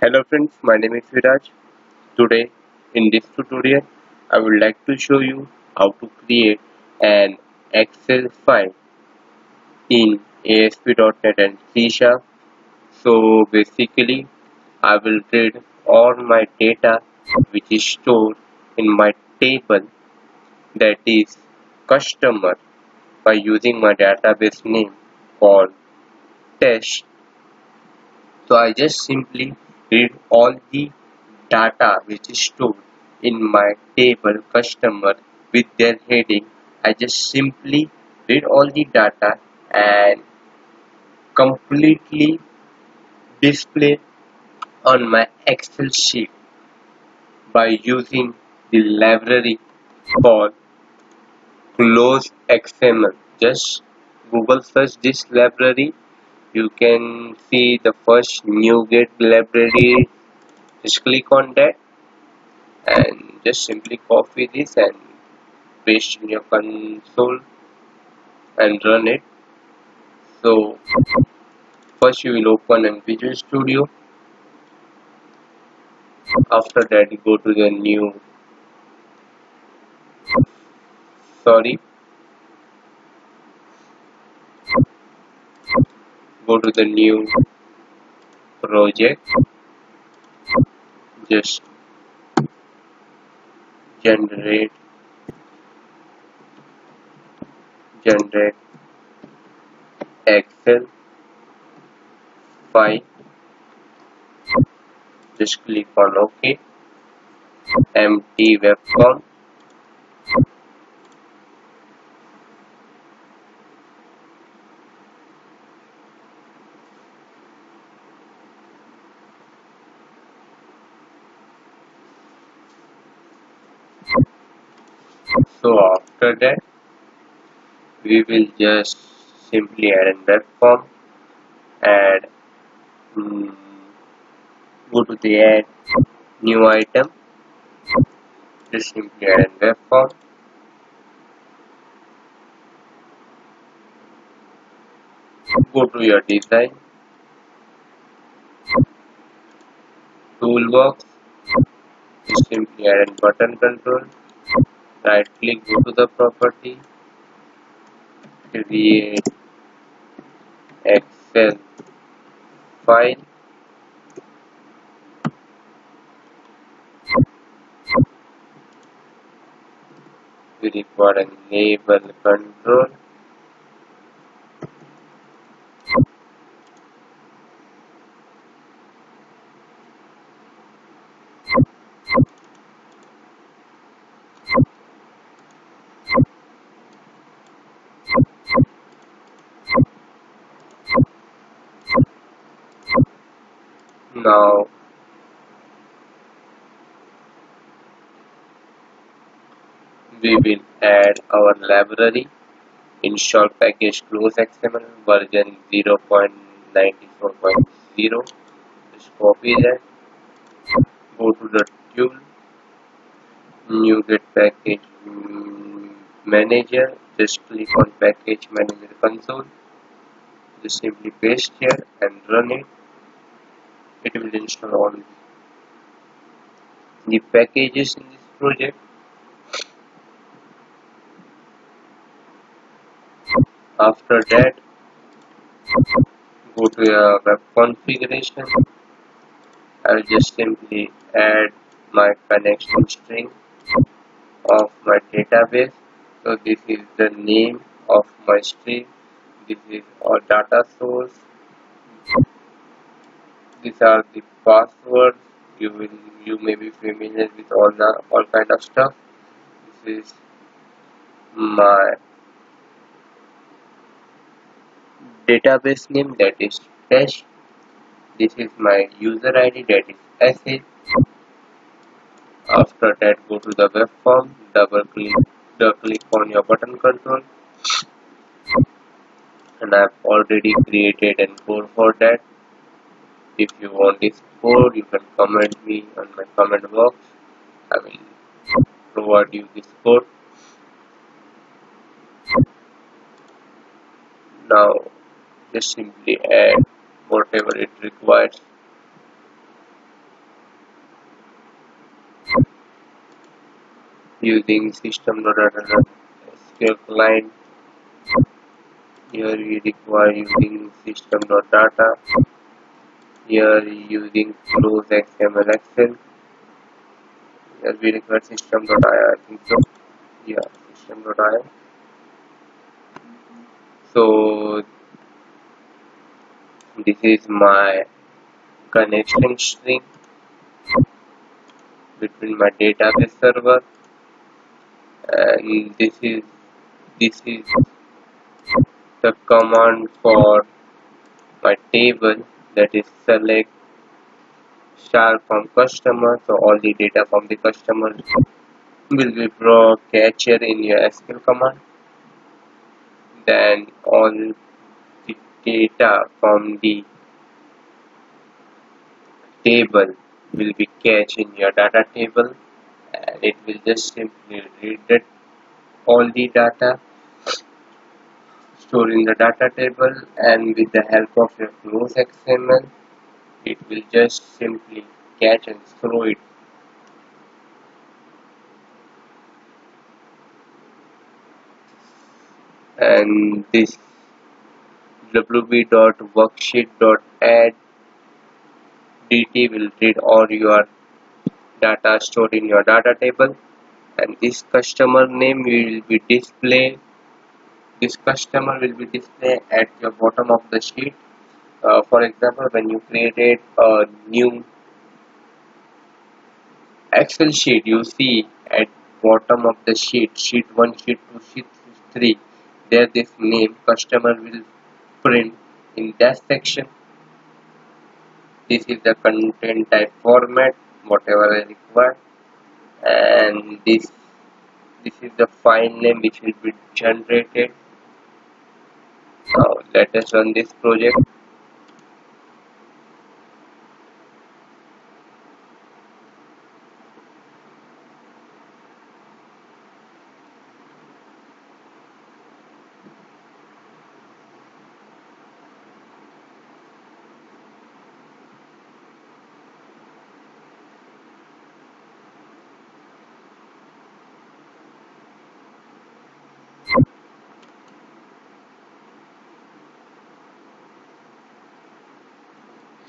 Hello friends, my name is Viraj. Today in this tutorial I would like to show you how to create an Excel file in ASP.NET and C Sharp. So basically I will read all my data which is stored in my table that is customer by using my database name called test. So I just simply read all the data which is stored in my table customer with their heading. I just simply read all the data and completely display on my excel sheet by using the library called close xml just google search this library you can see the first NuGet library. Just click on that and just simply copy this and paste in your console and run it. So first you will open in Visual Studio. After that you go to the new sorry go to the new project. Just generate generate excel file. Just click on ok. Empty web form so after that we will just simply add a web form add um, go to the add new item. Just simply add a web form. Go to your design. Toolbox. Just simply add a button control right click go to the property. Create excel file. We require a label control now we will add our library. Install package ClosedXML version 0.94.0 just copy that. Go to the tool. NuGet package manager. Just click on package manager console. Just simply paste here and run it it will install all the packages in this project. After that go to your web configuration. I'll just simply add my connection string of my database. So this is the name of my string. This is our data source these are the passwords. You will you may be familiar with all the all kind of stuff. This is my database name that is test this is my user id that is sh after that go to the web form. Double click double click on your button control. And I've already created and code for that if you want this code you can comment me on my comment box. I will provide you this code. Now just simply add whatever it requires. Using system.sql client here we require using system.data here using close xml excel here we require system.i i think so. Yeah system.i so this is my connection string between my database server. And this is this is the command for my table that is select star from customer. So all the data from the customer will be brought capture in your SQL command. Then all the data from the table will be cached in your data table. And it will just simply read it all the data stored in the data table and with the help of your ClosedXML it will just simply catch and throw it. And this wb.worksheet.add dt will read all your data stored in your data table. And this customer name will be displayed this customer will be displayed at the bottom of the sheet. Uh, for example when you created a new excel sheet you see at bottom of the sheet sheet 1 sheet 2 sheet 3 there this name customer will print. In that section this is the content type format whatever I require and this this is the file name which will be generated now let us run this project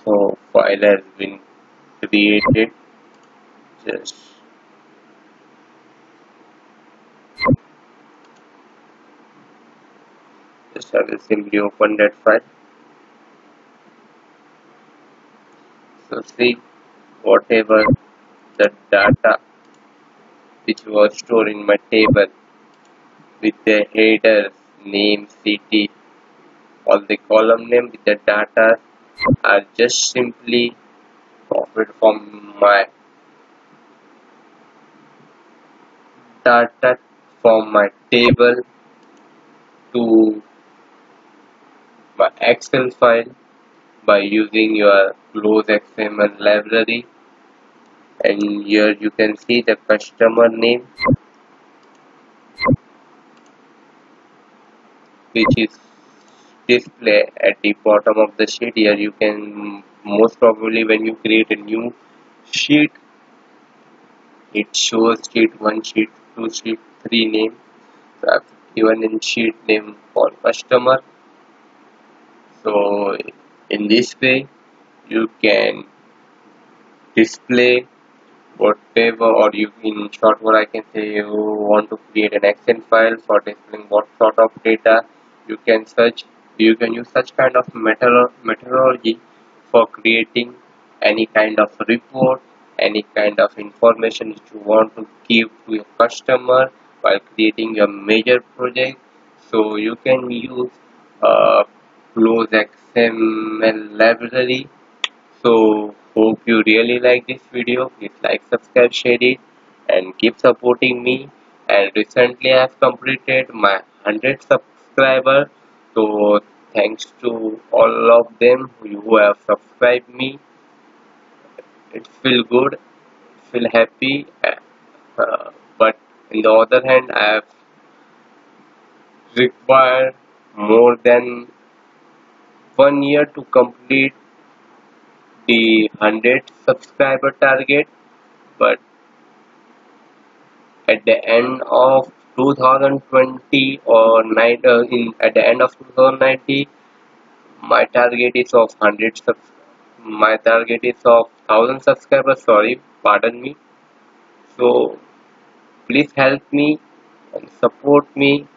so file has been created just just I will simply open that file. So see whatever the data which was stored in my table with the headers name city all the column name with the data are just simply copied from my data from my table to my excel file by using your ClosedXML library. And here you can see the customer name which is display at the bottom of the sheet. Here you can most probably when you create a new sheet it shows sheet 1 sheet 2 sheet 3 name. So I've given in sheet name for customer. So in this way you can display whatever or you in short what I can say you want to create an Excel file for displaying what sort of data you can search you can use such kind of methodology for creating any kind of report any kind of information which you want to give to your customer while creating your major project. So you can use uh, ClosedXML library. So hope you really like this video. Please like subscribe share it and keep supporting me. And recently i have completed my 100 subscriber so thanks to all of them who have subscribed me. It feel good feel happy uh, but in the other hand I have required more than one year to complete the 100 subscriber target. But at the end of 2020 or night uh, in at the end of 2090 my target is of 100 subs my target is of 1000 subscribers sorry pardon me. So please help me and support me.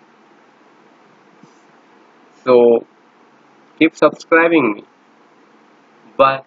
So keep subscribing me. Bye